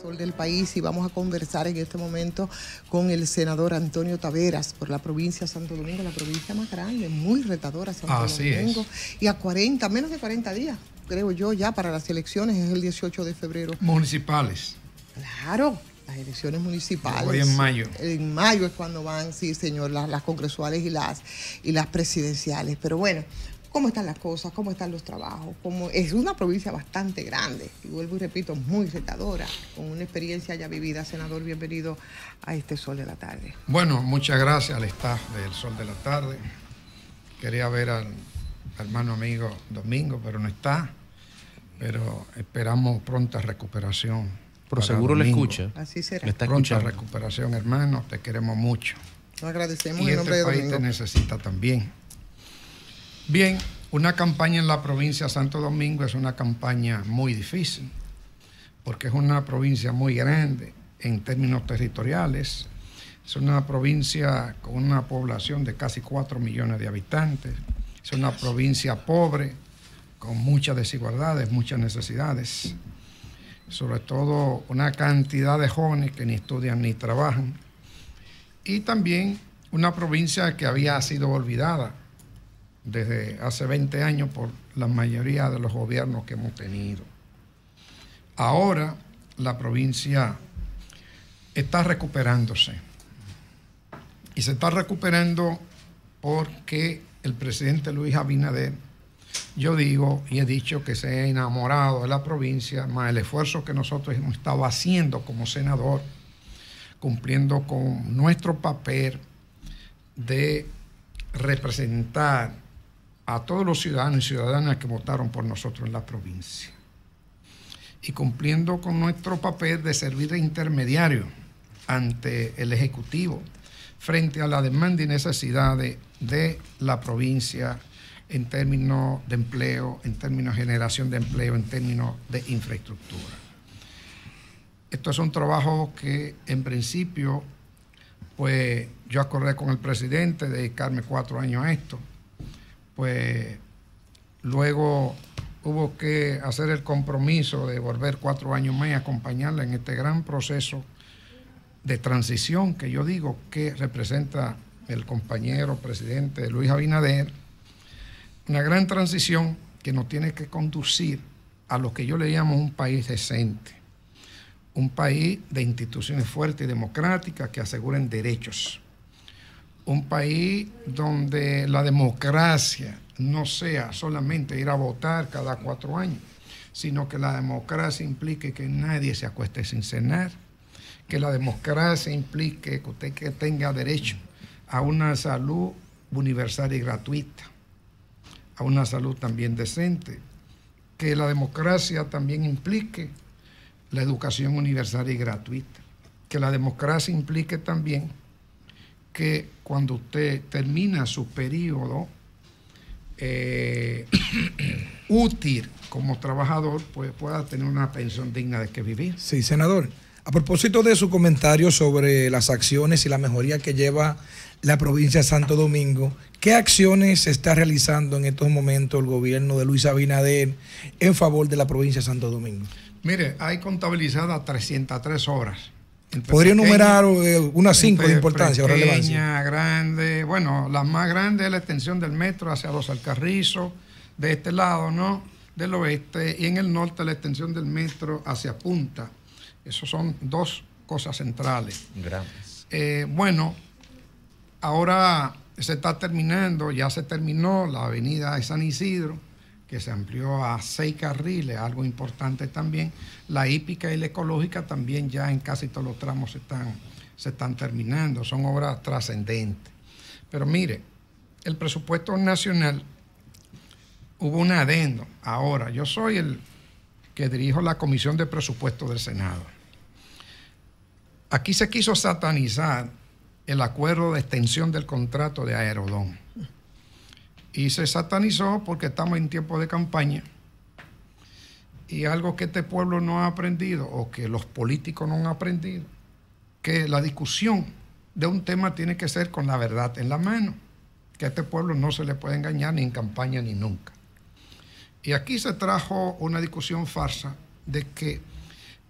Sol del país y vamos a conversar en este momento con el senador Antonio Taveras por la provincia de Santo Domingo, la provincia más grande, muy retadora Santo Así Domingo. es. Y a 40, menos de 40 días, creo yo, ya para las elecciones, es el 18 de febrero. Municipales. Claro, las elecciones municipales. Hoy en mayo. En mayo es cuando van, sí, señor, las, las congresuales y las, y las presidenciales. Pero bueno, ¿cómo están las cosas? ¿Cómo están los trabajos? ¿Cómo? Es una provincia bastante grande, y vuelvo y repito, muy retadora, con una experiencia ya vivida. Senador, bienvenido a este Sol de la Tarde. Bueno, muchas gracias al staff del Sol de la Tarde. Quería ver al hermano amigo Domingo, pero no está. Pero esperamos pronta recuperación. Pero seguro le escucha. Así será. Le está Pronta escuchando. recuperación, hermano. Te queremos mucho. Lo agradecemos Y en nombre este de país Domingo. te necesita también. Bien, una campaña en la provincia de Santo Domingo es una campaña muy difícil, porque es una provincia muy grande en términos territoriales. Es una provincia con una población de casi 4 millones de habitantes. Es una provincia pobre, con muchas desigualdades, muchas necesidades. Sobre todo una cantidad de jóvenes que ni estudian ni trabajan y también una provincia que había sido olvidada desde hace 20 años por la mayoría de los gobiernos que hemos tenido. Ahora la provincia está recuperándose y se está recuperando porque el presidente Luis Abinader, yo digo y he dicho que se ha enamorado de la provincia, más el esfuerzo que nosotros hemos estado haciendo como senador cumpliendo con nuestro papel de representar a todos los ciudadanos y ciudadanas que votaron por nosotros en la provincia. Y cumpliendo con nuestro papel de servir de intermediario ante el Ejecutivo frente a la demanda y necesidades de la provincia en términos de empleo, en términos de generación de empleo, en términos de infraestructura. Esto es un trabajo que en principio, pues yo acordé con el presidente dedicarme cuatro años a esto. Pues luego hubo que hacer el compromiso de volver cuatro años más y acompañarla en este gran proceso de transición que yo digo que representa el compañero presidente Luis Abinader. Una gran transición que nos tiene que conducir a lo que yo le llamo un país decente un país de instituciones fuertes y democráticas que aseguren derechos. Un país donde la democracia no sea solamente ir a votar cada cuatro años, sino que la democracia implique que nadie se acueste sin cenar, que la democracia implique que usted que tenga derecho a una salud universal y gratuita, a una salud también decente, que la democracia también implique la educación universal y gratuita. Que la democracia implique también que cuando usted termina su periodo eh, útil como trabajador, pues pueda tener una pensión digna de que vivir. Sí, senador. A propósito de su comentario sobre las acciones y la mejoría que lleva la provincia de Santo Domingo, ¿qué acciones se está realizando en estos momentos el gobierno de Luis Abinader en favor de la provincia de Santo Domingo? Mire, hay contabilizadas 303 obras. ¿Podría pequeña- enumerar eh, unas cinco de importancia o relevancia? Pequeña, grande. Bueno, la más grande es la extensión del metro hacia los Alcarrizos, de este lado, ¿no? Del oeste, y en el norte la extensión del metro hacia Punta. Esos son dos cosas centrales. Gracias. Eh, bueno, ahora se está terminando, ya se terminó la avenida de San Isidro, que se amplió a seis carriles, algo importante también. La hípica y la ecológica también ya en casi todos los tramos se están, se están terminando, son obras trascendentes. Pero mire, el presupuesto nacional hubo un adendo. Ahora, yo soy el que dirijo la Comisión de Presupuesto del Senado. Aquí se quiso satanizar el acuerdo de extensión del contrato de Aerodón. Y se satanizó porque estamos en tiempo de campaña. Y algo que este pueblo no ha aprendido, o que los políticos no han aprendido, que la discusión de un tema tiene que ser con la verdad en la mano. Que a este pueblo no se le puede engañar ni en campaña ni nunca. Y aquí se trajo una discusión farsa de que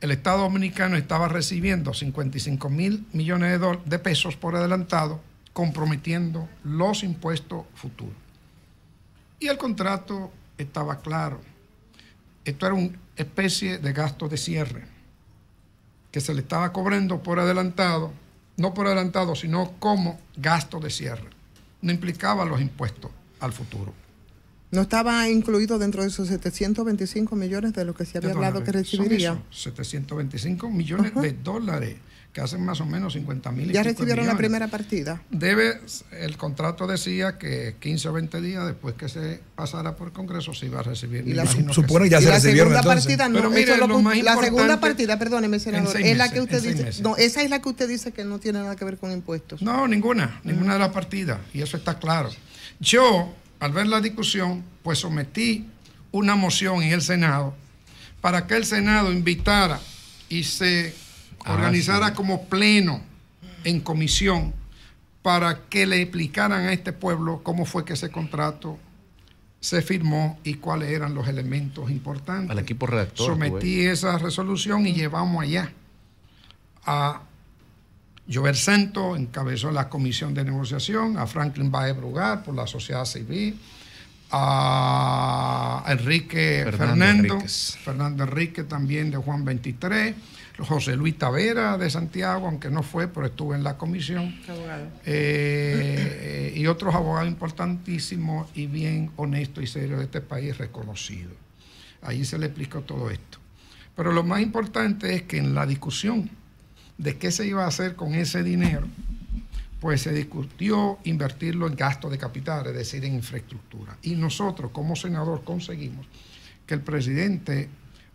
el Estado Dominicano estaba recibiendo 55 mil millones de, de pesos por adelantado, comprometiendo los impuestos futuros. Y el contrato estaba claro. Esto era una especie de gasto de cierre que se le estaba cobrando por adelantado, no por adelantado, sino como gasto de cierre. No implicaba los impuestos al futuro. ¿No estaba incluido dentro de esos 725 millones de lo que se había hablado que recibiría? 725 millones de dólares que hacen más o menos 50 mil. ¿Ya recibieron la primera partida? Debe, el contrato decía que 15 o 20 días después que se pasara por Congreso se iba a recibir. Y la, supone ya se la segunda partida no. la segunda partida, perdóneme, senador, es la que usted dice. No, esa es la que usted dice que no tiene nada que ver con impuestos. No, ninguna, ninguna de las partidas. Y eso está claro. Yo, al ver la discusión, pues sometí una moción en el Senado para que el Senado invitara y se Ah, organizara como pleno en comisión para que le explicaran a este pueblo cómo fue que ese contrato se firmó y cuáles eran los elementos importantes. Al equipo redactor. Sometí esa resolución y llevamos allá a Jover Santo, encabezó la comisión de negociación, a Franklin Bae Brugar por la sociedad civil, a Enrique Fernando, Fernando Enrique también de Juan 23, José Luis Tavera de Santiago, aunque no fue, pero estuvo en la comisión. Eh, y otros abogados importantísimos y bien honestos y serios de este país reconocidos. Ahí se le explicó todo esto. Pero lo más importante es que en la discusión de qué se iba a hacer con ese dinero, pues se discutió invertirlo en gasto de capital, es decir, en infraestructura. Y nosotros como senador conseguimos que el presidente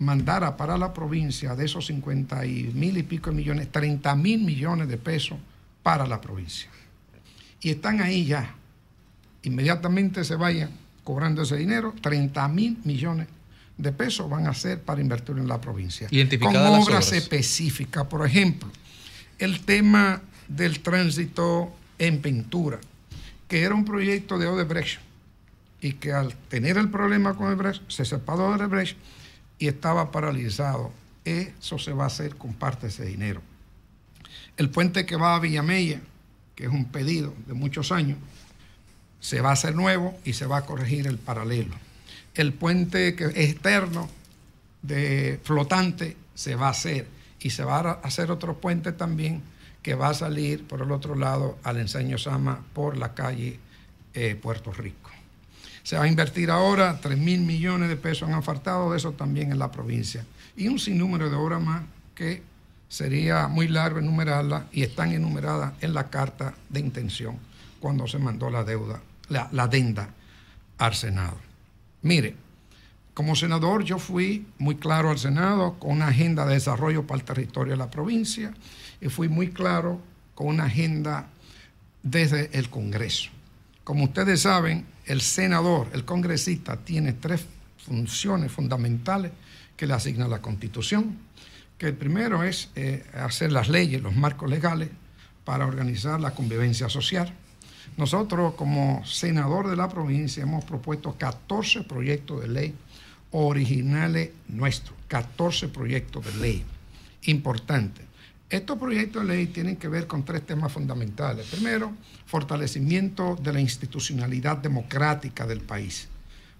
mandara para la provincia de esos 50 y mil y pico millones, 30 mil millones de pesos para la provincia. Y están ahí ya. Inmediatamente se vayan cobrando ese dinero, 30 mil millones de pesos van a ser para invertir en la provincia. Con obras, obras específicas, por ejemplo, el tema del tránsito en pintura, que era un proyecto de Odebrecht y que al tener el problema con Odebrecht se separó de Odebrecht y estaba paralizado. Eso se va a hacer con parte de ese dinero. El puente que va a Villamella, que es un pedido de muchos años, se va a hacer nuevo y se va a corregir el paralelo. El puente que es externo de flotante se va a hacer y se va a hacer otro puente también que va a salir por el otro lado al enseño Sama por la calle eh, Puerto Rico. Se va a invertir ahora 3 mil millones de pesos en asfaltado, de eso también en la provincia. Y un sinnúmero de obras más que sería muy largo enumerarlas y están enumeradas en la carta de intención cuando se mandó la deuda, la, la adenda al Senado. Mire, como senador yo fui muy claro al Senado con una agenda de desarrollo para el territorio de la provincia y fui muy claro con una agenda desde el Congreso. Como ustedes saben, el senador, el congresista, tiene tres funciones fundamentales que le asigna la Constitución. Que el primero es eh, hacer las leyes, los marcos legales para organizar la convivencia social. Nosotros, como senador de la provincia, hemos propuesto 14 proyectos de ley originales nuestros, 14 proyectos de ley importantes. Estos proyectos de ley tienen que ver con tres temas fundamentales. Primero, fortalecimiento de la institucionalidad democrática del país.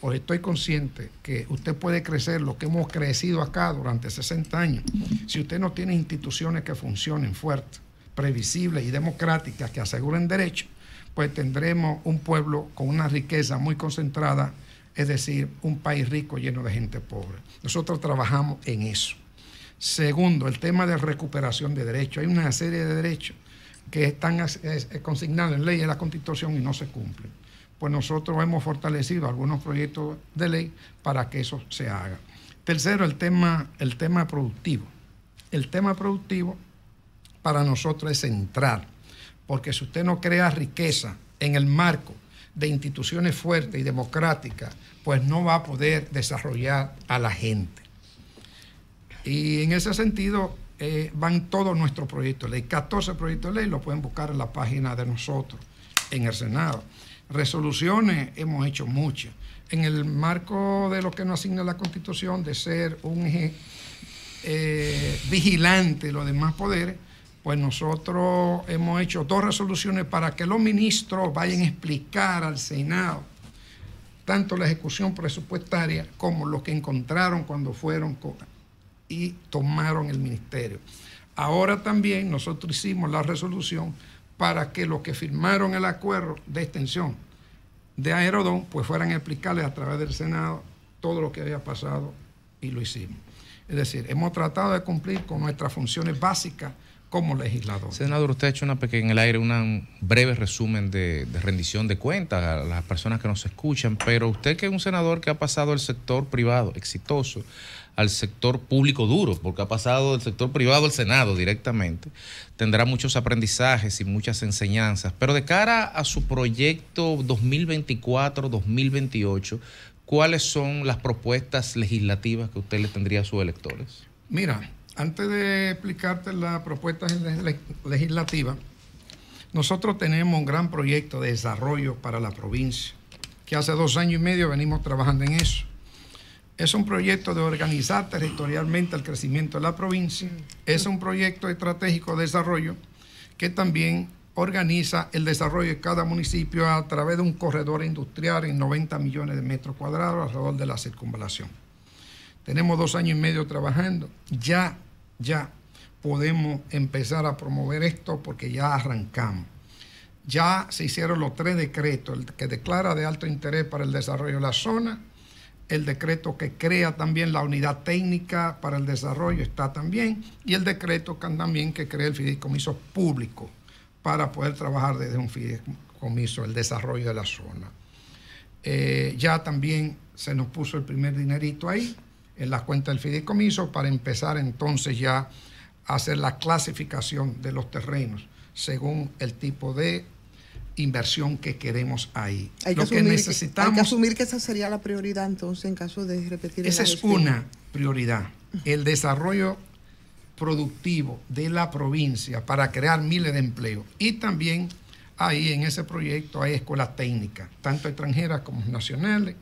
Pues estoy consciente que usted puede crecer lo que hemos crecido acá durante 60 años. Si usted no tiene instituciones que funcionen fuertes, previsibles y democráticas que aseguren derechos, pues tendremos un pueblo con una riqueza muy concentrada, es decir, un país rico lleno de gente pobre. Nosotros trabajamos en eso. Segundo, el tema de recuperación de derechos. Hay una serie de derechos que están consignados en ley de la Constitución y no se cumplen. Pues nosotros hemos fortalecido algunos proyectos de ley para que eso se haga. Tercero, el tema, el tema productivo. El tema productivo para nosotros es central, porque si usted no crea riqueza en el marco de instituciones fuertes y democráticas, pues no va a poder desarrollar a la gente. Y en ese sentido eh, van todos nuestros proyectos de ley. 14 proyectos de ley lo pueden buscar en la página de nosotros, en el Senado. Resoluciones hemos hecho muchas. En el marco de lo que nos asigna la Constitución de ser un eh, vigilante de los demás poderes, pues nosotros hemos hecho dos resoluciones para que los ministros vayan a explicar al Senado tanto la ejecución presupuestaria como lo que encontraron cuando fueron y tomaron el ministerio. Ahora también nosotros hicimos la resolución para que los que firmaron el acuerdo de extensión de Aerodón pues fueran a explicarles a través del Senado todo lo que había pasado y lo hicimos. Es decir, hemos tratado de cumplir con nuestras funciones básicas como legislador. Senador, usted ha hecho una pequeña, en el aire un breve resumen de, rendición de cuentas a las personas que nos escuchan, pero usted que es un senador que ha pasado del sector privado exitoso al sector público duro, porque ha pasado del sector privado al Senado directamente, tendrá muchos aprendizajes y muchas enseñanzas, pero de cara a su proyecto 2024-2028, ¿cuáles son las propuestas legislativas que usted le tendría a sus electores? Mira, antes de explicarte la propuesta legislativa, nosotros tenemos un gran proyecto de desarrollo para la provincia, que hace dos años y medio venimos trabajando en eso. Es un proyecto de organizar territorialmente el crecimiento de la provincia. Es un proyecto estratégico de desarrollo que también organiza el desarrollo de cada municipio a través de un corredor industrial en 90 millones de metros cuadrados alrededor de la circunvalación. Tenemos dos años y medio trabajando. Ya, ya podemos empezar a promover esto porque ya arrancamos. Ya se hicieron los tres decretos, que declara de alto interés para el desarrollo de la zona, el decreto que crea también la unidad técnica para el desarrollo está también, y el decreto también que crea el fideicomiso público para poder trabajar desde un fideicomiso el desarrollo de la zona. Eh, ya también se nos puso el primer dinerito ahí, en las cuentas del fideicomiso para empezar entonces ya a hacer la clasificación de los terrenos según el tipo de inversión que queremos ahí. Hay que, asumir, necesitamos, hay que asumir que esa sería la prioridad entonces en caso de repetir. Esa es una prioridad, el desarrollo productivo de la provincia para crear miles de empleos. Y también ahí en ese proyecto hay escuelas técnicas, tanto extranjeras como nacionales,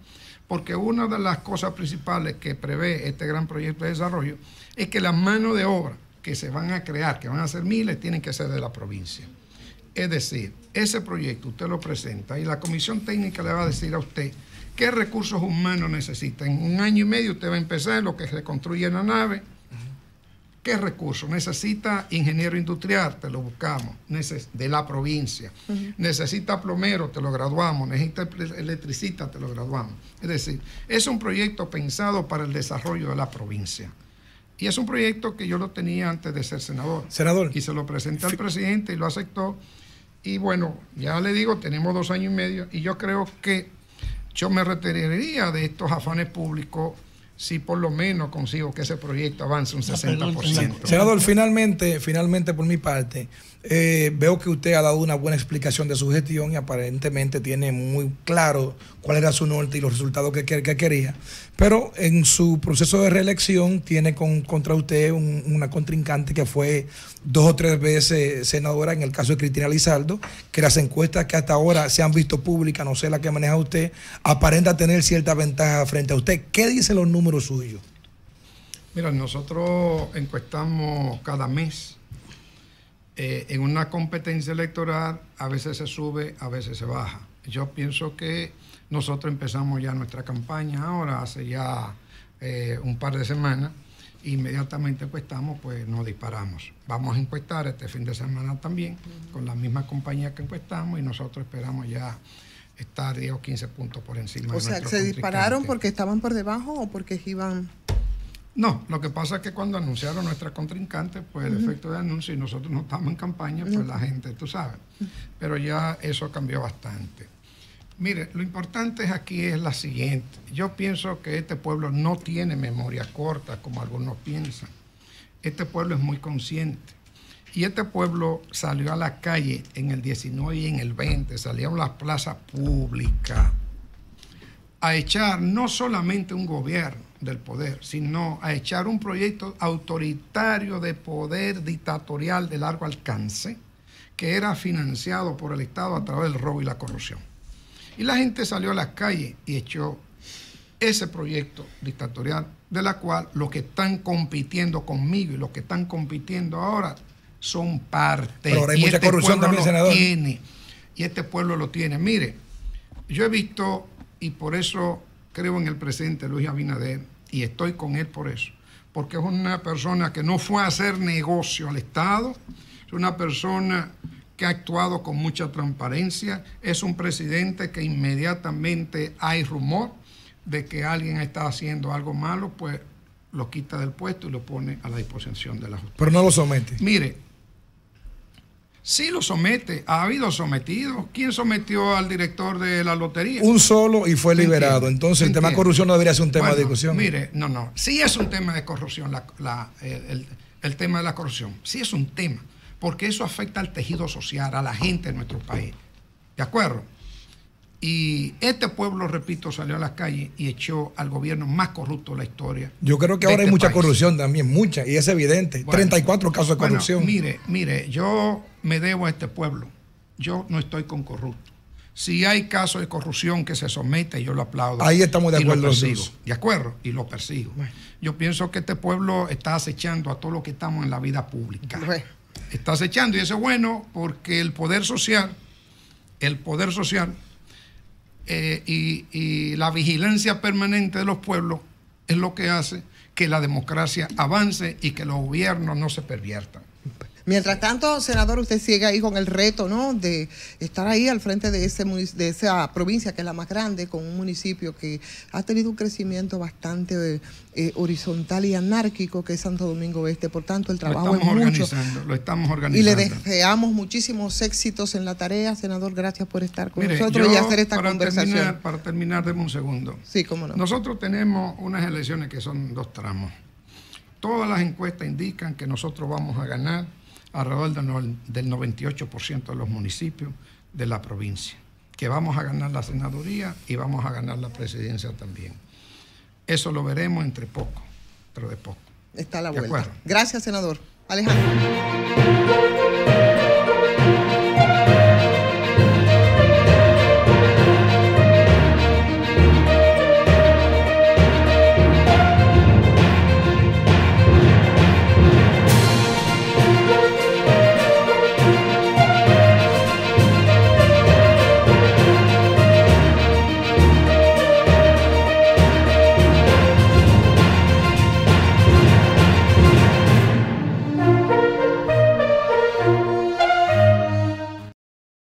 porque una de las cosas principales que prevé este gran proyecto de desarrollo es que las manos de obra que se van a crear, que van a ser miles, tienen que ser de la provincia. Es decir, ese proyecto usted lo presenta y la comisión técnica le va a decir a usted qué recursos humanos necesita. En un año y medio usted va a empezar en lo que se construye la nave, ¿Qué recursos? Necesita ingeniero industrial, te lo buscamos, de la provincia. Necesita plomero, te lo graduamos. Necesita electricista, te lo graduamos. Es decir, es un proyecto pensado para el desarrollo de la provincia. Y es un proyecto que yo lo tenía antes de ser senador. Senador. Y se lo presenté al presidente y lo aceptó. Y bueno, ya le digo, tenemos dos años y medio y yo creo que yo me retiraría de estos afanes públicos si por lo menos consigo que ese proyecto avance un 60%. Senador, finalmente, finalmente por mi parte, eh, veo que usted ha dado una buena explicación de su gestión y aparentemente tiene muy claro cuál era su norte y los resultados que, quería. Pero en su proceso de reelección tiene contra usted una contrincante que fue dos o tres veces senadora, en el caso de Cristina Lizardo, que las encuestas que hasta ahora se han visto públicas, no sé la que maneja usted, aparenta tener cierta ventaja frente a usted. ¿Qué dicen los números suyos? Mira, nosotros encuestamos cada mes eh, en una competencia electoral a veces se sube, a veces se baja. Yo pienso que nosotros empezamos ya nuestra campaña ahora, hace ya eh, un par de semanas, inmediatamente encuestamos, pues nos disparamos. Vamos a encuestar este fin de semana también con la misma compañía que encuestamos y nosotros esperamos ya estar 10 o 15 puntos por encima. O sea, ¿se dispararon porque estaban por debajo o porque iban no, lo que pasa es que cuando anunciaron nuestra contrincante, pues el efecto de anuncio y nosotros no estamos en campaña, pues la gente, tú sabes. Pero ya eso cambió bastante. Mire, lo importante aquí es la siguiente. Yo pienso que este pueblo no tiene memoria corta, como algunos piensan. Este pueblo es muy consciente. Y este pueblo salió a la calle en el 19 y en el 20, salieron a las plazas públicas a echar no solamente un gobierno, del poder, sino a echar un proyecto autoritario de poder dictatorial de largo alcance que era financiado por el Estado a través del robo y la corrupción. Y la gente salió a las calles y echó ese proyecto dictatorial, de la cual los que están compitiendo conmigo y los que están compitiendo ahora son parte. Pero ahora hay Y mucha este corrupción también, senador. Tiene, y este pueblo lo tiene. Mire, yo he visto, y por eso creo en el presidente Luis Abinader, y estoy con él por eso, porque es una persona que no fue a hacer negocio al Estado, es una persona que ha actuado con mucha transparencia, es un presidente que inmediatamente hay rumor de que alguien está haciendo algo malo, pues lo quita del puesto y lo pone a la disposición de la justicia. Pero no lo somete. Mire, sí lo somete, ha habido sometidos. ¿Quién sometió al director de la lotería? Un solo y fue ¿Se liberado. Entonces ¿Se el tema de corrupción no debería ser un tema de discusión. Mire, no, no. Sí es un tema de corrupción, la- la- el, el- el tema de la corrupción. Sí es un tema, porque eso afecta al tejido social, a la gente de nuestro país. ¿De acuerdo? Y este pueblo, repito, salió a las calles y echó al gobierno más corrupto de la historia. Yo creo que ahora hay este mucha país. corrupción también, mucha, y es evidente. Bueno, 34 casos de bueno, corrupción. mire, mire, yo me debo a este pueblo. Yo no estoy con corrupto. Si hay casos de corrupción que se somete, yo lo aplaudo. Ahí estamos de y lo acuerdo persigo. De acuerdo, y lo persigo. Yo pienso que este pueblo está acechando a todos los que estamos en la vida pública. Está acechando y eso es bueno porque el poder social, el poder social eh, y, y la vigilancia permanente de los pueblos es lo que hace que la democracia avance y que los gobiernos no se perviertan. Mientras tanto, senador, usted sigue ahí con el reto, ¿no? De estar ahí al frente de, ese, de esa provincia que es la más grande, con un municipio que ha tenido un crecimiento bastante eh, horizontal y anárquico, que es Santo Domingo Este. Por tanto, el trabajo es mucho. lo estamos Y organizando. le deseamos muchísimos éxitos en la tarea, senador. Gracias por estar con Mire, nosotros y hacer esta para conversación. Terminar, para terminar, deme un segundo. Sí, cómo no. Nosotros tenemos unas elecciones que son dos tramos. Todas las encuestas indican que nosotros vamos a ganar alrededor del no- del 98% de los municipios de la provincia, que vamos a ganar la senaduría y vamos a ganar la presidencia también. Eso lo veremos entre poco, pero de poco. Está a la vuelta. acuerdo. Gracias, senador. Alejandro.